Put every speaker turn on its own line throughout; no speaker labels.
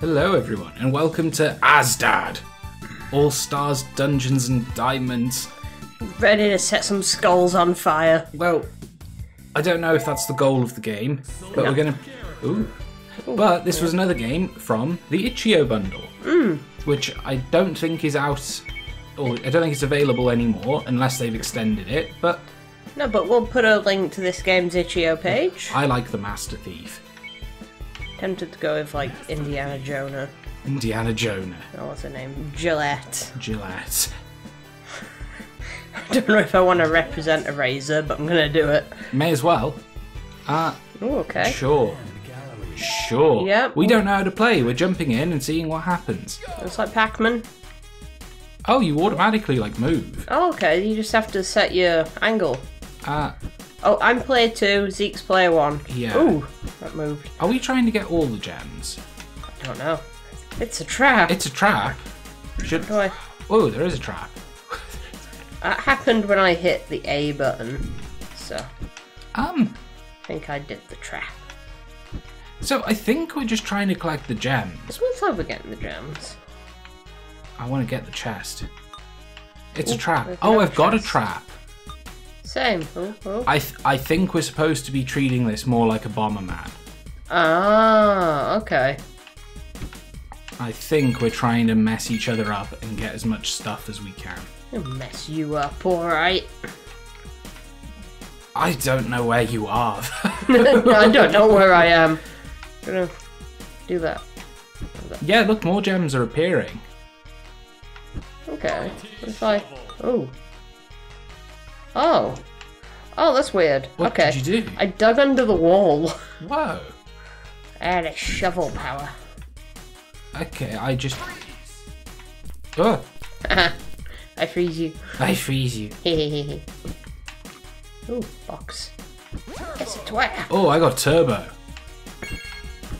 Hello, everyone, and welcome to Asdad All Stars Dungeons and Diamonds.
Ready to set some skulls on fire.
Well, I don't know if that's the goal of the game, but we're gonna. Ooh. But this was another game from the Itch.io bundle, hmm. which I don't think is out, or I don't think it's available anymore unless they've extended it. But
No, but we'll put a link to this game's itch.io page.
I like the Master Thief,
Tempted to go with like Indiana Jonah.
Indiana Jonah,
Oh, what's her name? Gillette.
Gillette.
I don't know if I want to represent a razor, but I'm gonna do it.
May as well. Ah,
Oh, okay.
Sure. Sure.
Yep.
We don't know how to play. We're jumping in and seeing what happens.
It's like Pac-Man.
Oh, you automatically like move.
Oh, okay. You just have to set your angle.
Uh,
Oh, I'm player two. Zeke's player one.
Yeah.
Ooh, that moved.
are we trying to get all the gems?
I don't know. It's a trap.
It's a trap. Should.
Do I-
Oh, there is a trap.
That happened when I hit the A button. So,
Um.
I think I did the trap.
So I think we're just trying to collect the gems.
What's over getting the gems?
I want to get the chest. It's a trap. Oh, I've got a trap.
Same. Oh, oh.
I th- I think we're supposed to be treating this more like a Bomberman.
Ah, okay.
I think we're trying to mess each other up and get as much stuff as we can.
I'll mess you up, alright.
I don't know where you are.
I don't know where I am. Gonna do that.
yeah, look, more gems are appearing.
Okay. What if I. Oh. Oh. Oh, that's weird.
What
okay.
did you do?
I dug under the wall.
Whoa.
I had a shovel power.
Okay, I just. Oh,
I freeze you.
I freeze you.
Ooh, box. It's a twat.
Oh, I got turbo.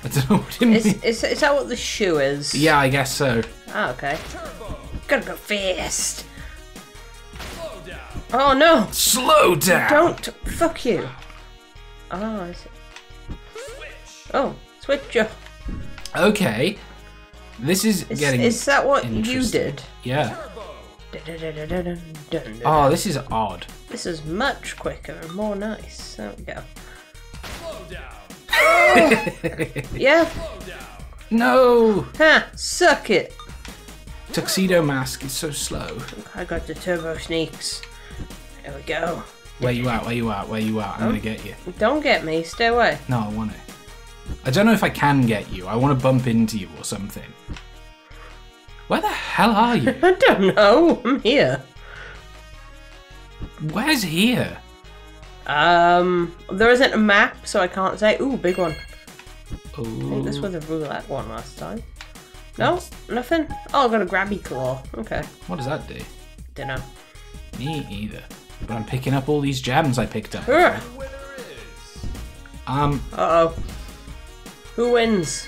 I don't know what it
Is,
means.
is, is that what the shoe is?
Yeah, I guess so.
Ah, okay. Gotta go fast. Oh no!
Slow down.
Don't! Fuck you! Oh, I see. Oh, switch you.
Okay. This is
Is,
getting.
is that what you did?
Yeah. Oh, this is odd.
This is much quicker and more nice. There we go. Yeah?
No.
Ha! Suck it!
Tuxedo mask is so slow.
I got the turbo sneaks. There we go.
Where you at? Where you at? Where you at? I'm gonna get you.
Don't get me, stay away.
No, I want to. I don't know if I can get you. I want to bump into you or something. Where the hell are you?
I don't know, I'm here.
Where's here?
Um, there isn't a map, so I can't say. Ooh, big one. I think this
Oh,
was a roulette one last time. No, nothing. Oh, I got a grabby claw. Okay,
what does that do?
dinner.
Me either. But I'm picking up all these gems I picked up.
Uh
Um,
oh. Who wins?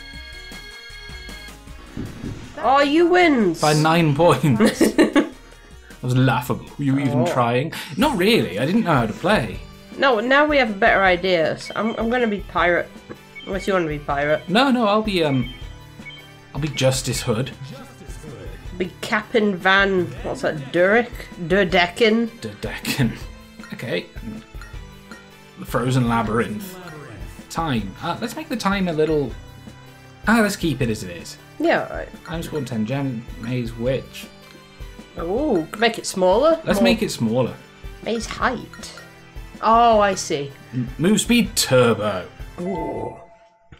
Oh, you wins.
by nine points. that was laughable. Were you even
Oh.
trying? Not really. I didn't know how to play.
No, now we have better ideas. I'm, I'm gonna be pirate. Unless you want to be pirate.
No, no. I'll be um. I'll be Justice Hood.
Be Captain Van. What's that? Durick? Durdecken?
The Okay. The Frozen Labyrinth. Time. Uh, let's make the time a little. Ah, let's keep it as it is.
Yeah, right.
I'm scored 10 gem. Maze Witch.
Ooh, make it smaller.
Let's make it smaller.
Maze height. Oh, I see.
Move speed turbo.
Ooh.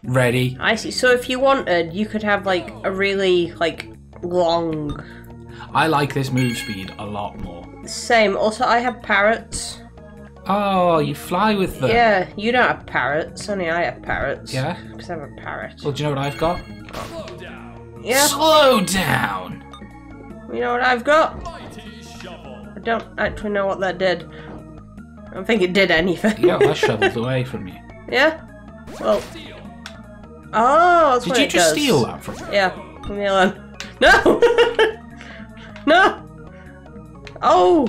Ready.
I see. So if you wanted, you could have like a really like long.
I like this move speed a lot more.
Same. Also, I have parrots.
Oh, you fly with them.
Yeah, you don't have parrots. Only I have parrots.
Yeah?
Because I have a parrot.
Well, do you know what I've got?
slow Yeah.
Slow down.
You know what I've got? I don't actually know what that did. I don't think it did anything.
Yeah, that shoveled away from you.
yeah. Well. Oh, that's
Did
what
you
it
just
does.
steal that from me?
Yeah. Leave me alone. No. no. Oh.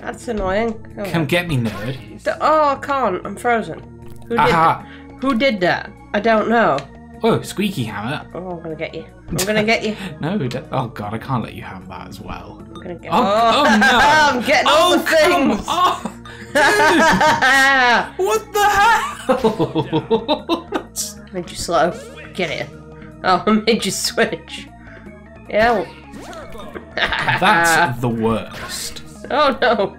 That's annoying. Oh,
Come get me, nerd.
D- oh, I can't. I'm frozen. Who did
Aha!
Who did that? I don't know.
Oh, squeaky hammer.
Oh, I'm gonna get you. I'm gonna get you.
No, oh god, I can't let you have that as well.
I'm gonna get.
Oh, oh, no!
I'm getting all
oh,
the
come
things.
on! What the hell?
made you slow. Get it. Oh, I made you switch.
That's the worst.
Oh no.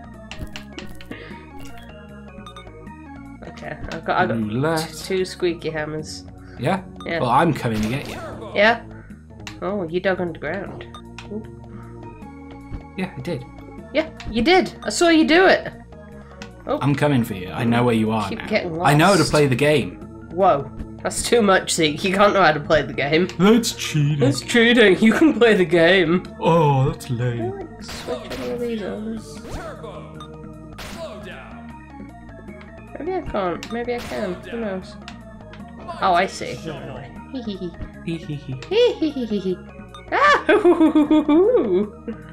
Okay, I've got, I've got
Roulette.
two squeaky hammers.
Yeah?
Yeah.
Well, I'm coming to get you.
Yeah. Oh, you dug underground.
Yeah, I did.
Yeah, you did. I saw you do it. Oh.
I'm coming for you. I know where you are
Keep
now. I know how to play the game.
Whoa, that's too much, Zeke. You can't know how to play the game.
That's cheating.
That's cheating. You can play the game.
Oh, that's
Can I,
lame.
like, switch any these over? Maybe I can't. Maybe I can. Who knows? Oh, I see. No, no, way. Hee hee hee.
Hee hee hee.
Hee hee hee hee hee. Ah!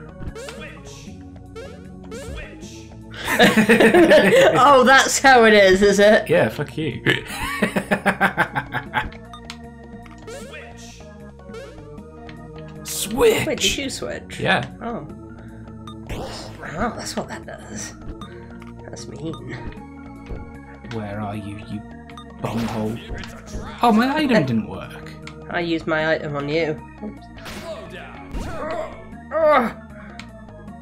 oh, that's how it is, is it?
yeah, fuck you. Switch.
Wait, did you switch?
Yeah.
Oh. Wow, that's what that does. That's mean.
Where are you, you bunghole? Oh, my item didn't work.
I used my item on you. Oops. Oh,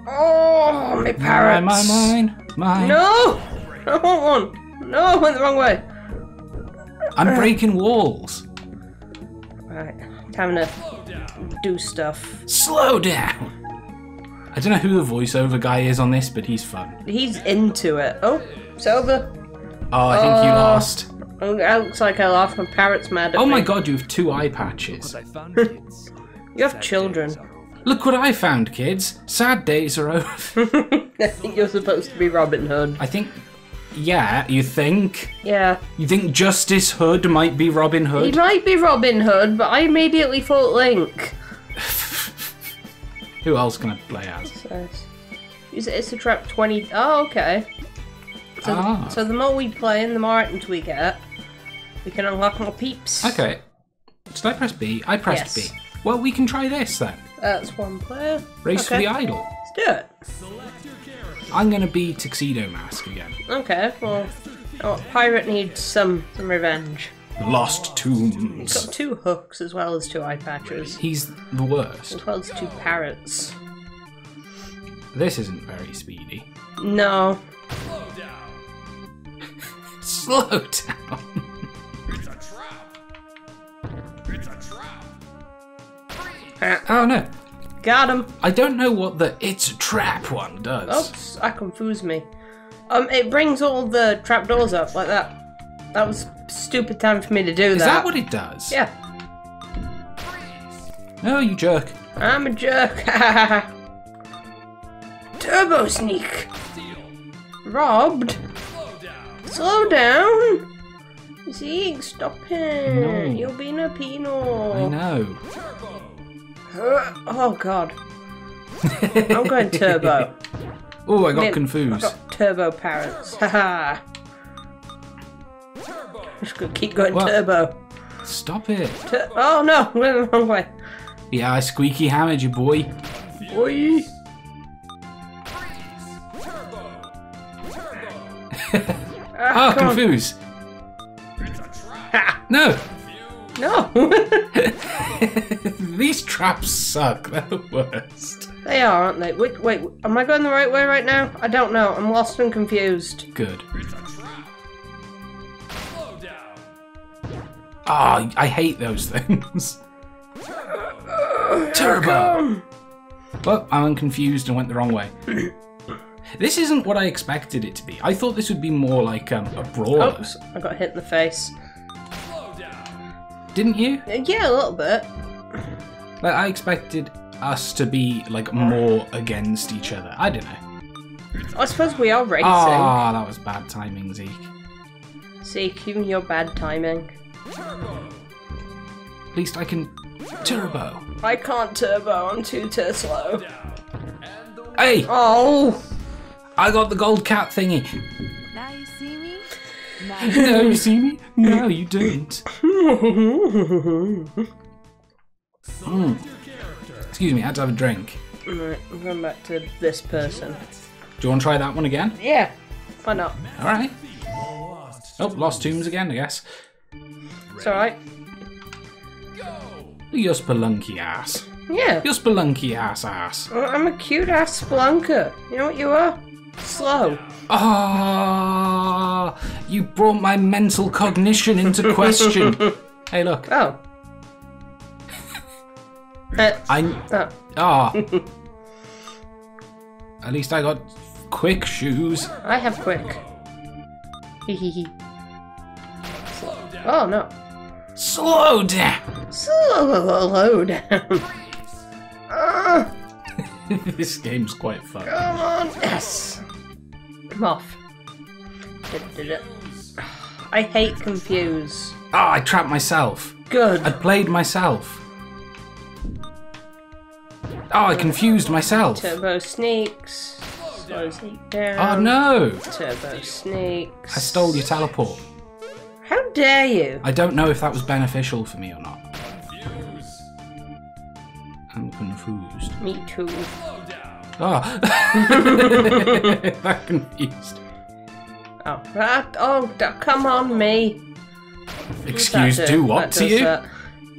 oh my parrots!
mine, mine, mine.
No! I want one! No, I went the wrong way.
I'm breaking walls.
Right, time to do stuff.
Slow down. I don't know who the voiceover guy is on this, but he's fun.
He's into it. Oh, it's over.
Oh, I think you
Uh,
lost.
Oh, it looks like I laughed. My parrot's mad at
Oh my god, you have two eye patches.
I found kids.
You have children.
Look what I found, kids. Sad days are over.
I think you're supposed to be Robin Hood.
I think. Yeah, you think?
Yeah.
You think Justice Hood might be Robin Hood?
He might be Robin Hood, but I immediately thought Link.
Who else can I play as?
So, use it as a trap 20. Oh, okay. So,
Ah.
so the more we play and the more items we get, we can unlock more peeps.
Okay. Did I press B? I pressed
Yes.
B. Well, we can try this then.
That's one player.
Race for the idol.
Let's do it.
I'm gonna be Tuxedo Mask again.
Okay, well, oh, Pirate needs some, some revenge.
Lost
He's
Tombs.
got two hooks as well as two eye patches,
He's the worst.
as well as two parrots.
This isn't very speedy.
No.
Slow down.
Ah,
Oh no.
Got him.
I don't know what the it's a trap one does.
Oops, that confused me. Um, it brings all the trapdoors up like that. That was stupid time for me to do
Is
that.
that what it does?
Yeah,
No, you jerk.
I'm a jerk. Turbo sneak. Robbed. Slow down. Zeke, stop it.
No.
You're being a pino.
I know.
Uh, Oh god. I'm going turbo.
Oh, I got
I
confused.
got turbo parrots. Haha. Just gonna keep going
What?
turbo.
Stop it.
Tur- oh no, went the wrong way.
Yeah, I squeaky hammered you, boy.
Oi.
Oh,
Ah,
confused. No,
No.
these traps suck. They're the worst.
they are, aren't they? Wait, wait, am I going the right way right now? I don't know. I'm lost and confused.
Good. Ah, I hate those things. Turbo. Well, I'm confused and went the wrong way. this isn't what I expected it to be. I thought this would be more like um, a brawler.
Oops, I got hit in the face.
Didn't you?
Uh, Yeah, a little bit.
Like I expected us to be like more against each other. I don't know.
I suppose we are racing.
Ah, that was bad timing, Zeke.
See, even your bad timing.
At least I can turbo.
I can't turbo, I'm too too slow.
Hey,
Oh!
I got the gold cat thingy.
Now you see me?
no, you see me? No, you don't. Mm. Excuse me, I had to have a drink.
Alright, I'm going back to this person.
Do you want to try that one again?
Yeah, why not?
Alright. Oh, lost tombs again, I guess.
It's alright.
Your spelunky ass.
Yeah,
Your spelunky ass ass.
I'm a cute ass spelunker. You know what you are? Slow.
Ah, you brought my mental cognition into question. hey, look.
Oh. Uh,
I.
oh.
Ah. At least I got quick shoes.
I have quick. Hee hee hee. Oh no.
Slow down.
Slow down. Ah,
this game's quite fun.
come on. Yes. I'm off. I hate confuse.
Ah, I trapped myself.
Good.
I played myself. Oh, I confused myself.
Turbo sneaks. Slow sneak down.
Oh no!
Turbo sneaks.
I stole your teleport.
How dare you?
I don't know if that was beneficial for me or not. I'm confused.
Me too.
Oh. that confused.
Oh, oh, come on, me.
Excuse, do
do-
what to you?
that.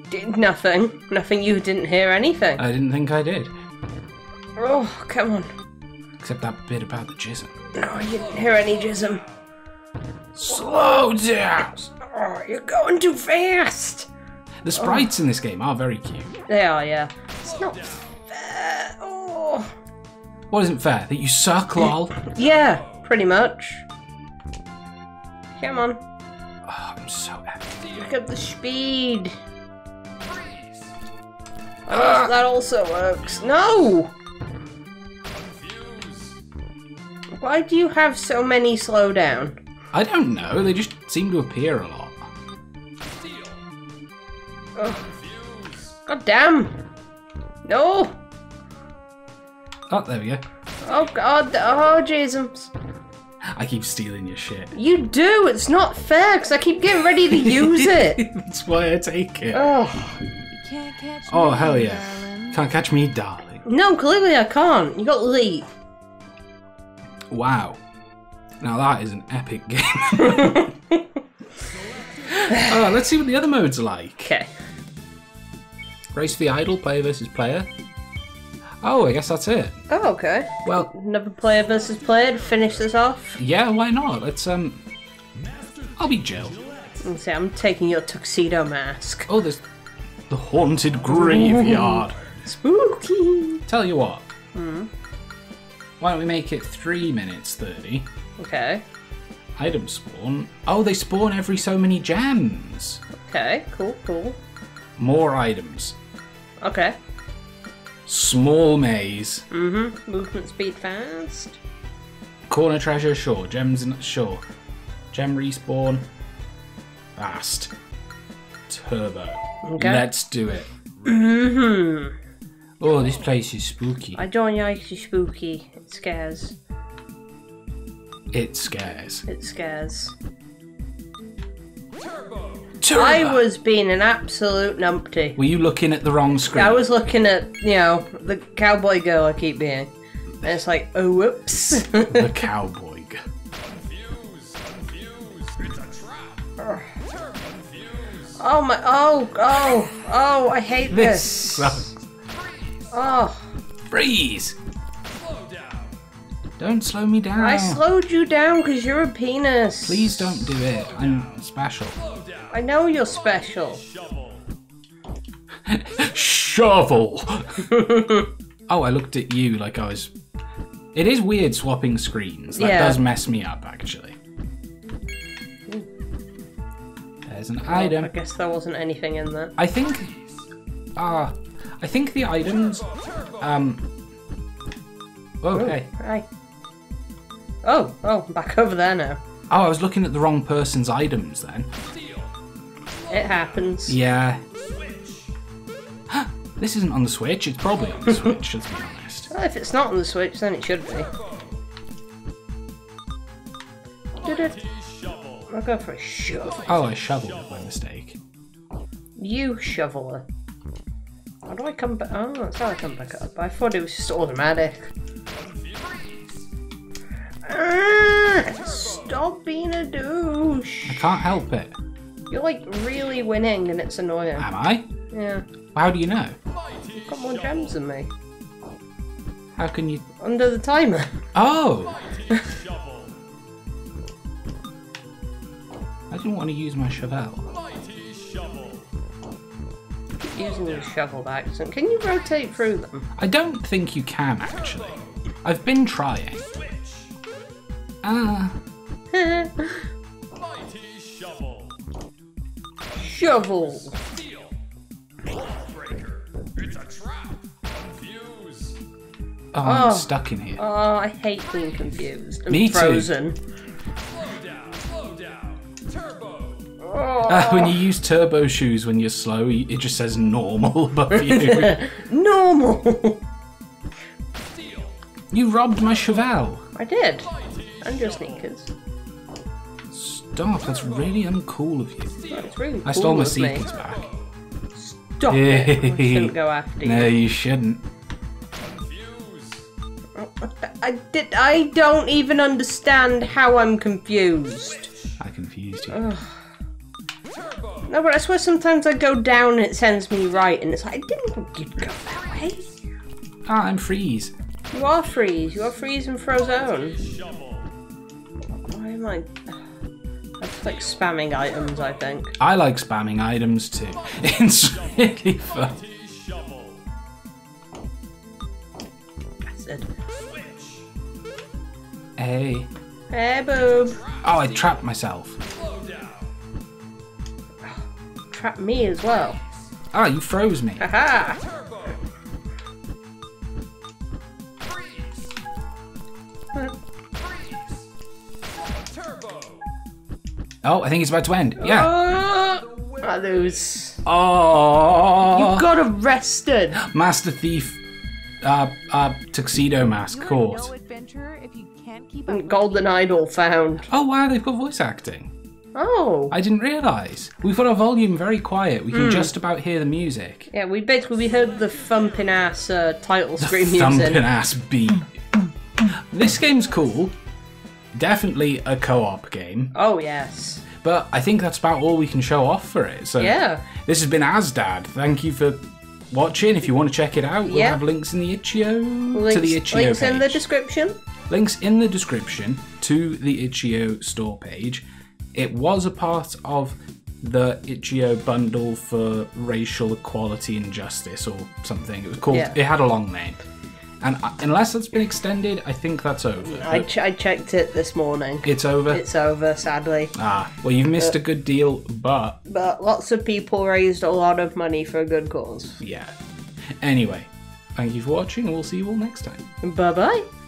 Did nothing. Nothing. You didn't hear anything.
I didn't think I did.
oh, come on.
Except that bit about the jism.
No, you didn't hear any jism.
Slow down!
Oh, you're going too fast.
The sprites in this game are very cute.
They are, yeah. It's not fair. Oh,
What isn't fair? That you suck, lol?
yeah, pretty much. Come on,
Oh, I'm so epic.
look at the speed. Oh, ah! that also works. No. Why do you have so many slow down?
I don't know, they just seem to appear a lot. Oh.
God damn! No!
Oh, there we go.
Oh god, oh Jesus.
I keep stealing your shit.
You do, it's not fair because I keep getting ready to use it.
That's why I take it.
oh.
Oh, hell yeah.
darling.
Can't catch me, darling.
No, clearly I can't. You got Lee.
Wow. Now that is an epic game. oh, let's see what the other modes are like.
Okay.
Race for the idol, player versus player. Oh, I guess that's it.
Oh, okay.
Well,
Another player versus player to finish this off.
yeah, why not? Let's um. I'll be Jill.
Let's see, I'm taking your tuxedo mask.
Oh, there's the haunted graveyard.
Spooky.
Tell you what. Hmm. Why don't we make it three minutes thirty?
Okay.
Item spawn. Oh, they spawn every so many gems.
Okay, cool, cool.
More items.
Okay.
Small maze.
Mm-hmm. Movement speed fast.
Corner treasure, sure. Gems, in, sure. Gem respawn. Fast. Turbo.
Okay.
Let's do it.
Mm-hmm.
Oh, this place is spooky.
I don't like the spooky. It scares.
It scares.
It scares.
Turbo.
I was being an absolute numpty.
Were you looking at the wrong screen?
I was looking at, you know, the cowboy girl I keep being. And it's like, oh, whoops.
the cowboy. g-
oh my, oh, oh, oh, I hate
This
this.
sucks.
Oh,
Freeze! Don't slow me down.
I slowed you down because you're a penis.
Please don't do it. I'm special.
I know you're special.
Shovel! oh, I looked at you like I was. It is weird swapping screens. That
Yeah.
does mess me up, actually. There's an item.
I guess there wasn't anything in there.
I think. Ah, I think the items. Um. Okay.
Hi. Oh, oh, I'm back over there now.
Oh, I was looking at the wrong person's items then.
It happens.
Yeah. this isn't on the Switch. It's probably on the Switch, let's be honest.
Well, if it's not on the Switch, then it should be. Did it? I'll go for a shovel.
Oh, I shoveled it by mistake.
You shoveler. How do I come back? Oh, that's how I come back up. I thought it was just automatic. Ah, stop being a douche.
I can't help it.
You're like really winning and it's annoying.
Am I?
Yeah.
How do you know?
You've got more gems than me.
How can you?
Under the timer.
Oh! I didn't want to use my shovel.
Using your shovel by accident. Can you rotate through them?
I don't think you can actually. I've been trying. Ah,
Shovel.
oh, I'm
Oh.
stuck in here.
Oh, I hate being confused and
Me too.
frozen. Oh,
Ah, when you use turbo shoes when you're slow, it just says normal above you.
normal.
you robbed my shovel.
I did. And your sneakers.
Stop, that's really uncool of you.
That's really
I
cool
stole my
of me.
seekers back.
Stop it. I shouldn't go after you.
No, you shouldn't.
I did. I don't even understand how I'm confused.
I confused you.
No, but I swear sometimes I go down and it sends me right, and it's like I didn't think you'd go that way.
Ah, I'm freeze.
You are freeze. You are freeze and frozone. Why am I? That's like spamming items. I think.
I like spamming items too. It's really fun.
Acid.
Hey.
Hey, boob.
Oh, I trapped myself.
Trap me as well.
Ah, you froze me.
Aha!
Oh, I think it's about to end. Yeah.
Oh, I lose.
Oh.
You got arrested.
Master Thief uh, uh, tuxedo mask
You're
caught.
no adventurer if you can't keep up.
Golden idol found.
Oh wow, they've got voice acting.
Oh.
I didn't realise. We've got our volume very quiet. We can
Hmm.
just about hear the music.
Yeah, we basically we heard the thumping ass uh, title screen music.
Thumping
music.
ass beat. This game's cool. Definitely a co-op game.
Oh yes.
But I think that's about all we can show off for it. So
Yeah.
this has been Asdad. Thank you for watching. If you want to check it out, we'll
Yeah.
have links in the itch.io
Links,
to the itch.io
links
page.
in the description.
links in the description to the itch.io store page. It was a part of the itch.io bundle for racial equality and justice or something. It was called.
Yeah.
It had a long name, and uh, unless that's been extended, I think that's over.
I, ch- I checked it this morning.
it's over.
It's over, sadly.
ah, well, you've missed a good deal, but
But lots of people raised a lot of money for a good cause.
yeah. Anyway, thank you for watching, and we'll see you all next time.
Bye bye.